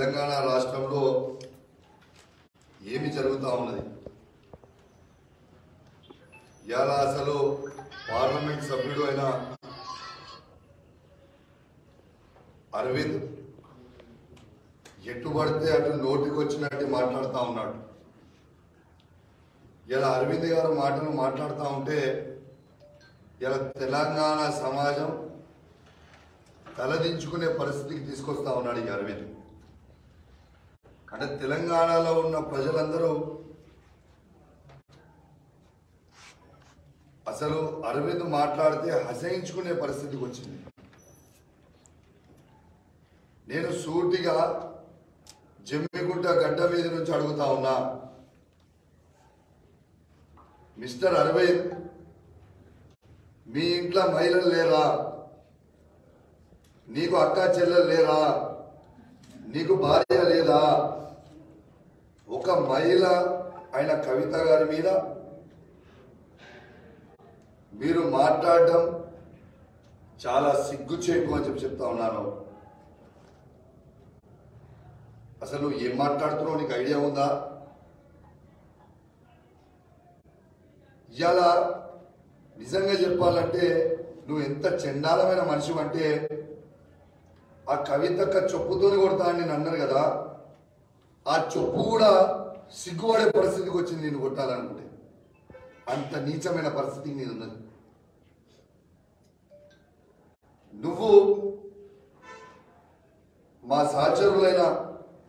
తెలంగాణ రాష్ట్రంలో ఏమి జరుగుతూ ఉన్నది? ఇవాళ అసలు పార్లమెంట్ సభ్యుడు అయిన అరవింద్ ఎటు పడితే అటు నోటికి వచ్చినట్టు మాట్లాడుతూ ఉన్నాడు. ఇలా అరవింద్ గారు మాటలు మాట్లాడుతూ ఉంటే ఇలా తెలంగాణ సమాజం తలదించుకునే పరిస్థితికి తీసుకొస్తా ఉన్నాడు ఈ అరవింద్. అంటే తెలంగాణలో ఉన్న ప్రజలందరూ అసలు అరవింద్ మాట్లాడితే హసయించుకునే పరిస్థితికి వచ్చింది. నేను సూటిగా జమ్మిగుంట గడ్డ మీద నుంచి అడుగుతా ఉన్నా మిస్టర్ అరవింద్ మీ ఇంట్లో మహిళలు లేరా? నీకు అక్క చెల్లెలు లేరా? నీకు భార్య లేదా? ఒక మహిళ అయిన కవిత గారి మీద మీరు మాట్లాడడం చాలా సిగ్గుచేటు అని చెప్పి చెప్తా ఉన్నాను. అసలు నువ్వు ఏం మాట్లాడుతున్నావు? నీకు ఐడియా ఉందా? ఇవాళ నిజంగా చెప్పాలంటే నువ్వు ఎంత చండాలమైన మనిషి అంటే ఆ కవిత చొప్పుతోని కొడతా అని నేను అన్నారు కదా. ఆ చెప్పు కూడా సిగ్గుపడే పరిస్థితికి వచ్చింది నేను కొట్టాలనుకుంటే. అంత నీచమైన పరిస్థితికి నేను ఉన్నది నువ్వు మా సహచరులైన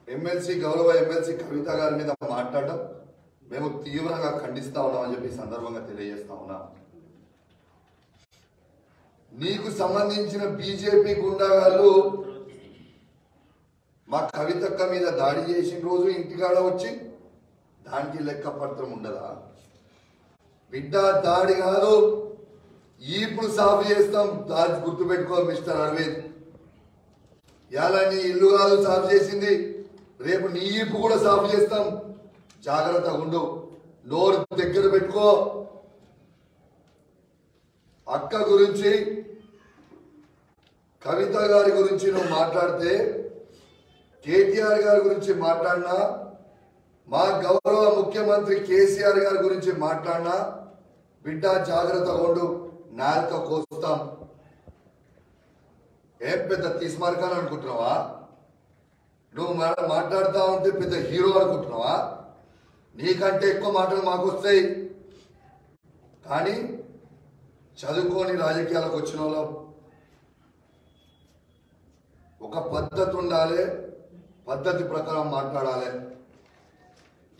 ఎమ్మెల్సీ గౌరవ ఎమ్మెల్సీ కవిత గారి మీద మాట్లాడడం మేము తీవ్రంగా ఖండిస్తా ఉన్నామని చెప్పి సందర్భంగా తెలియజేస్తా ఉన్నాం. నీకు సంబంధించిన బీజేపీ గుండాగాళ్ళు మా కవితక్క మీద దాడి చేసిన రోజు ఇంటికాడ వచ్చి దానికి లెక్క పత్రం ఉండదా? బిడ్డ దాడి కాదు ఇప్పుడు సాఫ్ చేస్తాం. గుర్తు గుర్తుపెట్టుకో మిస్టర్ అరవింద్. ఇలా నీ ఇల్లు కాదు సాఫ్ చేసింది. రేపు నీ ఈపు కూడా సాఫ్ చేస్తాం. జాగ్రత్తగా ఉండు. నోరు దగ్గర పెట్టుకో. అక్క గురించి కవిత గారి గురించి నువ్వు మాట్లాడితే కేటీఆర్ గారి గురించి మాట్లాడినా మా గౌరవ ముఖ్యమంత్రి కేసీఆర్ గారి గురించి మాట్లాడినా బిడ్డ జాగ్రత్తగా ఉండు నాలుక కోస్తాం. ఏం పెద్ద తీసుమార్కాలు అనుకుంటున్నావా? నువ్వు మాట్లాడుతూ మాట్లాడుతా ఉంటే పెద్ద హీరో అనుకుంటున్నావా? నీకంటే ఎక్కువ మాటలు మాకు వస్తాయి కానీ చదువుకొని రాజకీయాలకు వచ్చిన వాళ్ళం. ఒక పద్ధతి ఉండాలి. పద్ధతి ప్రకారం మాట్లాడాలి.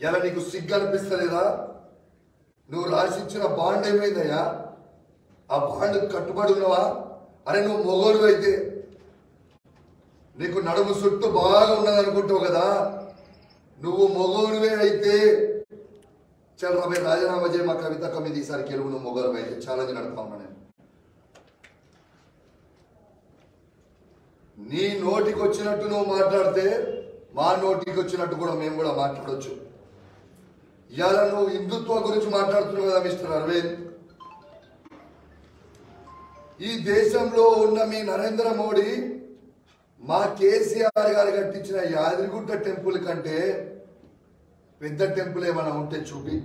ఇలా నీకు సిగ్గు అనిపిస్తలేదా నువ్వు రాసిచ్చిన బాండ్ ఏమైందయ్యా? ఆ బాండ్ కట్టుబడి ఉన్నావా? అరే నువ్వు మొగోడు అయితే నీకు నడుము చుట్టూ బాగా ఉన్నదనుకుంటావు కదా? నువ్వు మొగోడువే అయితే చల్ రమే రాజీనామా చేయి మా కవిత మీద ఈసారి గెలువు నువ్వు మొగోడు అయితే. ఛాలెంజ్ నడుపుతా నేను నీ నోటికి వచ్చినట్టు నువ్వు మాట్లాడితే మా నోటికి వచ్చినట్టు కూడా మేము కూడా మాట్లాడవచ్చు ఇవాళ నువ్వు హిందుత్వ గురించి మాట్లాడుతున్నావు కదా మిస్టర్ అరవింద్. ఈ దేశంలో ఉన్న మీ నరేంద్ర మోడీ మా కేసీఆర్ గారు కట్టించిన యాదగిరిగుట్ట టెంపుల్ కంటే పెద్ద టెంపుల్ ఏమైనా ఉంటే చూపి.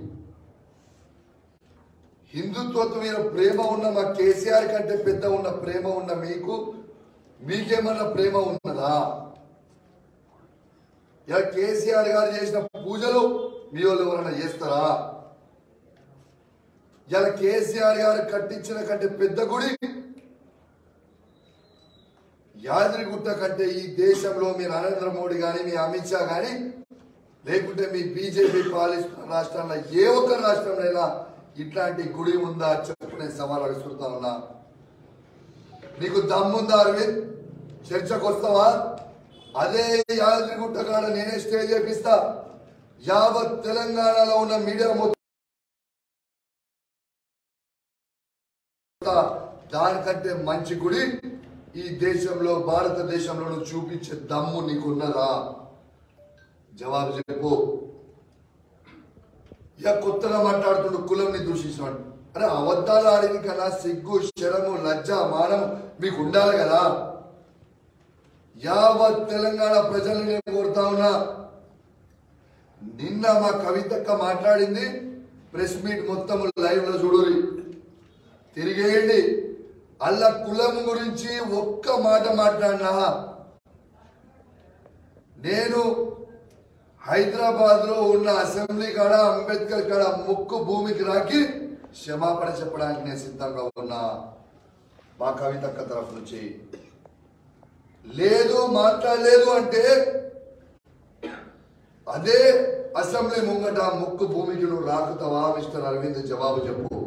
హిందుత్వత్వం మీద ప్రేమ ఉన్న మా కేసీఆర్ కంటే పెద్ద ఉన్న ప్రేమ ఉన్న మీకు మీకేమన్నా ప్రేమ ఉన్నదా? ఇలా కేసీఆర్ గారు చేసిన పూజలు మీ వాళ్ళు ఎవరైనా చేస్తారా? ఇలా కేసీఆర్ గారు కట్టించిన కంటే పెద్ద గుడి యాదగిరిగుట్ట కంటే ఈ దేశంలో మీ నరేంద్ర మోడీ కానీ మీ అమిత్ షా కానీ లేకుంటే మీ బీజేపీ పాలిస్తున్న రాష్ట్రాల్లో ఏ ఒక్క రాష్ట్రంలో ఇట్లాంటి గుడి ఉందా చెప్పు నేను సవాల్ అడుగుతా ఉన్నా. నీకు దమ్ముందా అరవింద్? చర్చకు వస్తావా అదే యాదగిరిగుట్ట కాడ నేనే స్టే చేపిస్తా. యావత్ తెలంగాణలో ఉన్న మీడియా మొత్తం దానికంటే మంచి గుడి ఈ దేశంలో భారతదేశంలో చూపించే దమ్ము నీకున్నదా? జవాబు చెప్పు. ఇక కొత్తగా మాట్లాడుతుండు కులంని దూషించినాడు అరే అబద్ధాలు ఆడింది కదా సిగ్గు శరము లజ్జ మానం మీకు ఉండాలి కదా? యావత్ తెలంగాణ ప్రజల్ని నేను కోరుతా ఉన్నా. నిన్న మా కవితక్క మాట్లాడింది ప్రెస్ మీట్ మొత్తం లైవ్లో చూడురి తిరిగేయండి. అల్ల కులం గురించి ఒక్క మాట మాట్లాడినా. నేను హైదరాబాద్లో ఉన్న అసెంబ్లీ కాడ అంబేద్కర్ కాడ ముక్కు భూమికి రాకి క్షమాపణ చెప్పడానికి నేను సిద్ధంగా ఉన్నా. మా కవితక్క తరఫు నుంచి లేదు మాట్లాడలేదు అంటే అదే అసెంబ్లీ ముంగట ముక్కు భూమికి నువ్వు రాకుతావా మిస్టర్ అరవింద్? జవాబు చెప్పు.